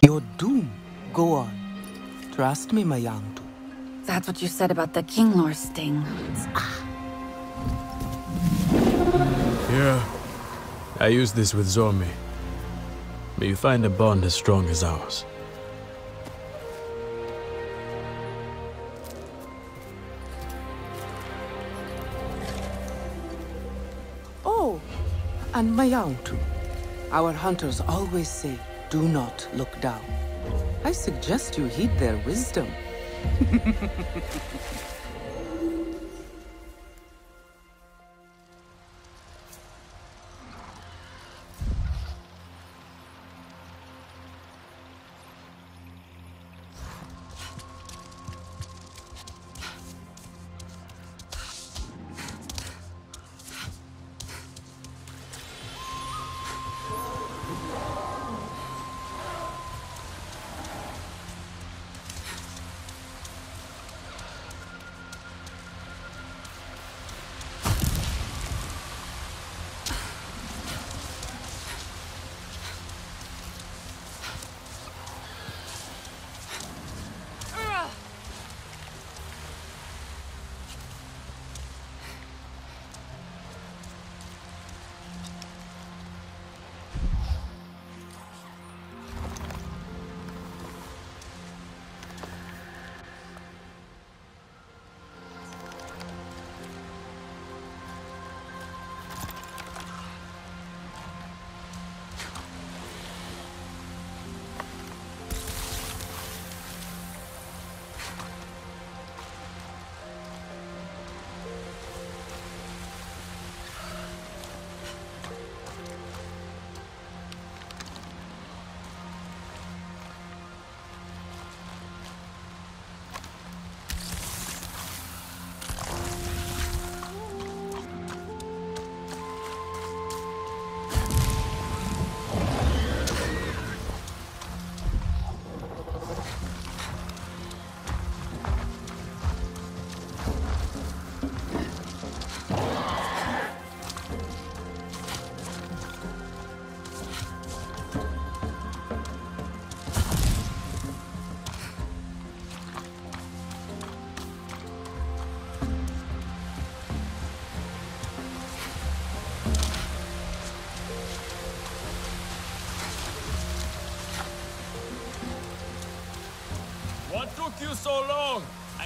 You're doomed. Go on. Trust me, my Mayantu. That's what you said about the King Lore sting. Yeah. I use this with Zormi. May you find a bond as strong as ours. Oh, and Mayantu. Our hunters always say, do not look down. I suggest you heed their wisdom.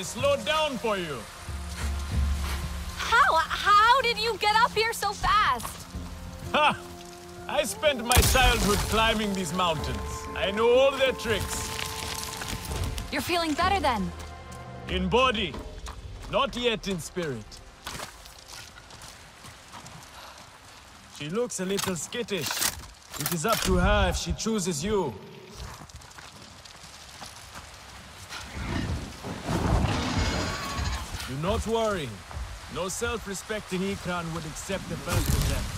I slowed down for you. How? How did you get up here so fast? Ha! I spent my childhood climbing these mountains. I know all their tricks. You're feeling better then. In body, not yet in spirit. She looks a little skittish. It is up to her if she chooses you. Not worry. No self-respecting Ikran would accept the first attempt.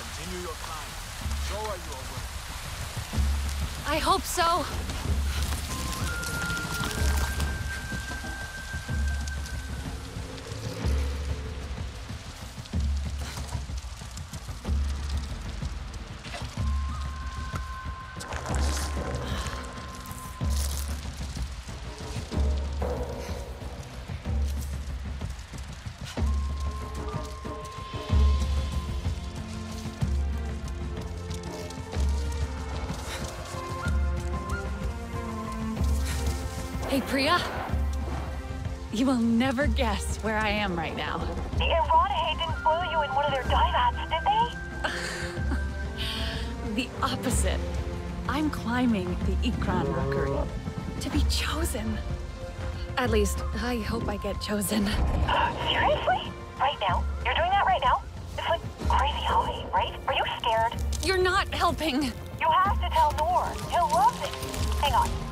Continue your climb. Show her your work. I hope so. Priya. You will never guess where I am right now. The Aranahe didn't boil you in one of their divats, did they? The opposite. I'm climbing the Ikran rookery. To be chosen. At least, I hope I get chosen. Seriously? Right now? You're doing that right now? It's like crazy high, right? Are you scared? You're not helping. You have to tell Nor. He'll love it. Hang on.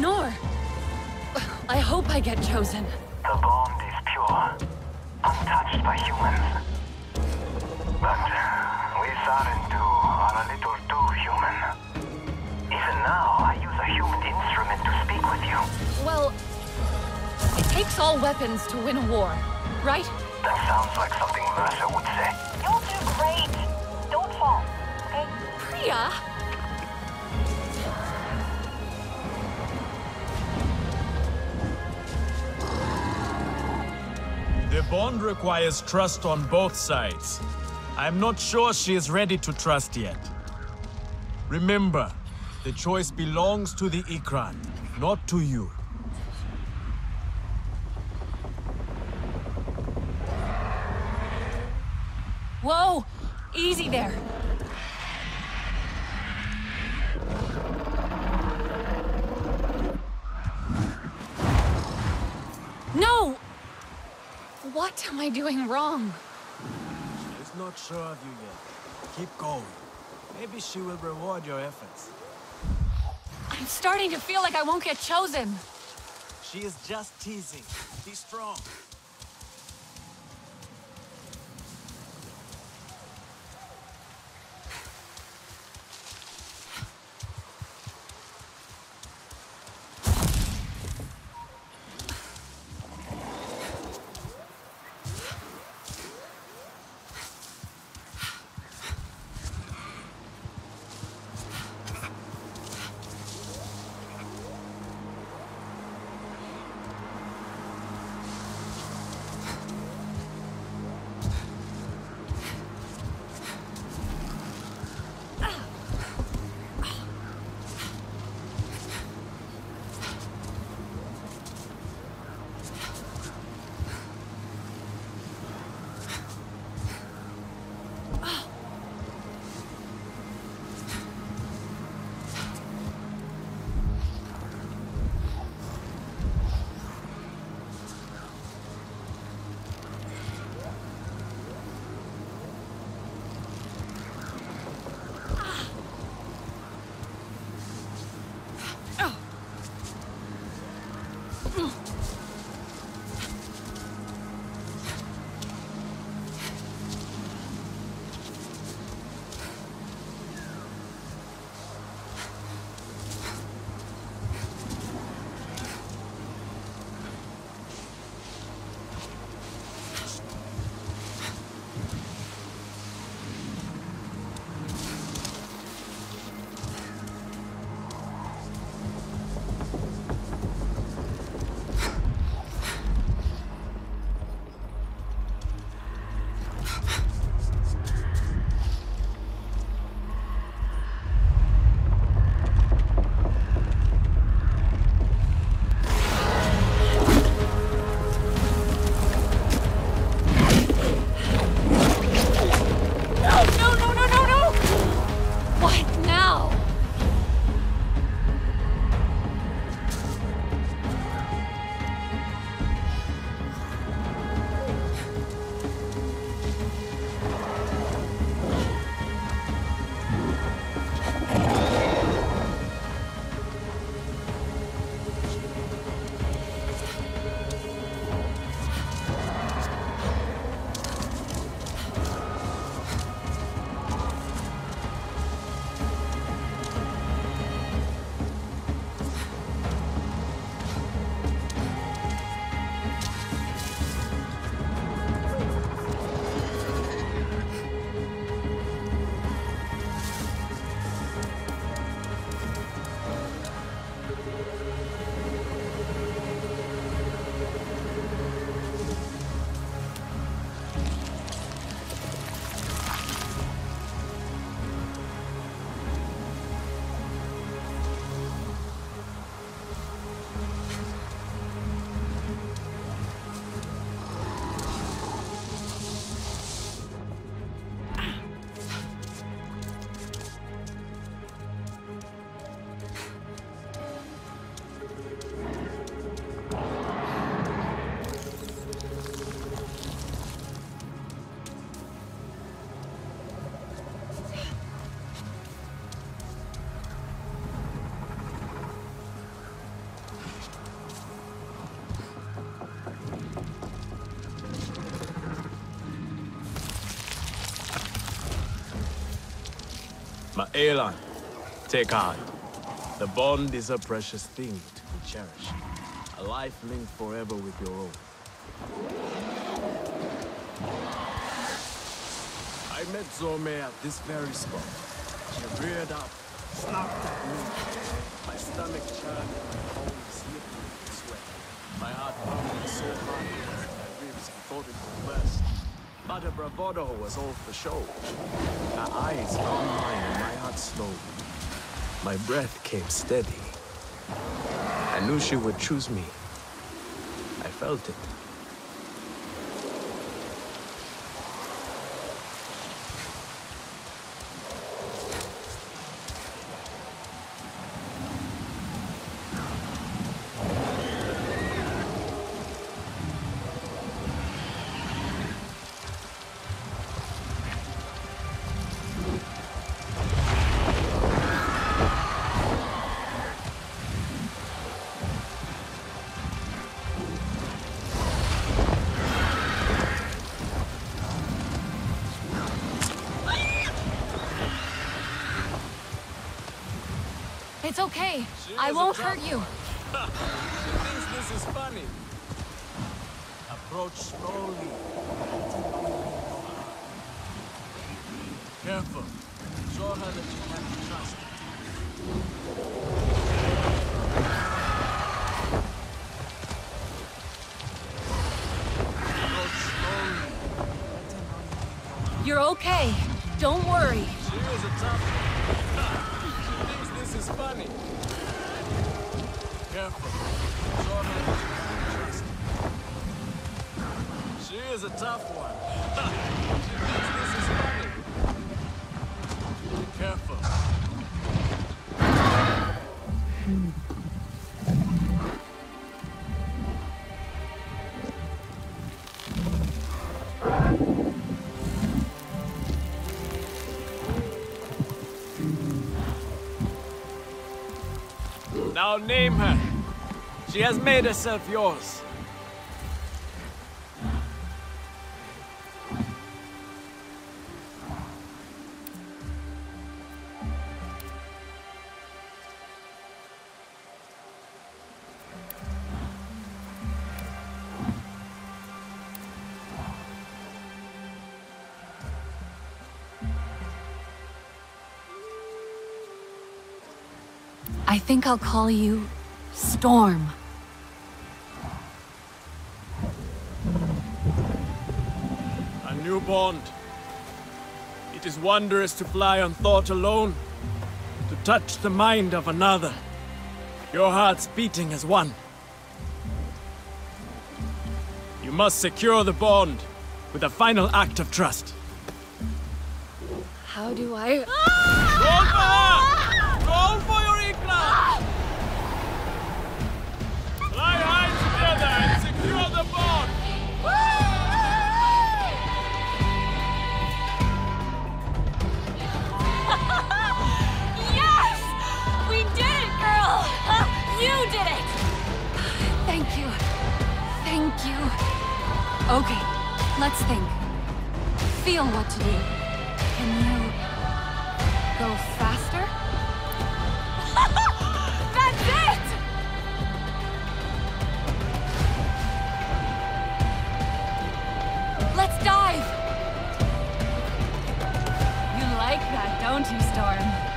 Nor. I hope I get chosen. The bond is pure, untouched by humans. But uh, we Sarentu are a little too human. Even now, I use a human instrument to speak with you. Well, it takes all weapons to win a war, right? That sounds like something Mercer would say. You'll do great. Don't fall, okay? Priya! Bond requires trust on both sides. I'm not sure she is ready to trust yet. Remember, the choice belongs to the Ikran, not to you. Whoa! Easy there. No! What am I doing wrong? She's not sure of you yet. Keep going. Maybe she will reward your efforts. I'm starting to feel like I won't get chosen. She is just teasing. Be strong. Aelan, take heart. The bond is a precious thing to be cherished. A life linked forever with your own. I met Zome at this very spot. She reared up, snapped at me. My stomach churned and my bones slippery with sweat. My heart pounded so hard against my ribs I thought it would burst. But her bravado was all for show. Her eyes found mine and my heart slowed. My breath came steady. I knew she would choose me. I felt it. It's okay. She I won't hurt you. She thinks this is funny. Approach slowly. Careful. Show her that you can be trusted. Approach slowly. You're okay. Don't worry. She is a tough Careful. She is a tough one. Now name her. She has made herself yours. Think I'll call you Storm. A new bond. It is wondrous to fly on thought alone, to touch the mind of another. Your hearts beating as one. You must secure the bond with a final act of trust. How do I... Roll Let's dive! You like that, don't you, Storm?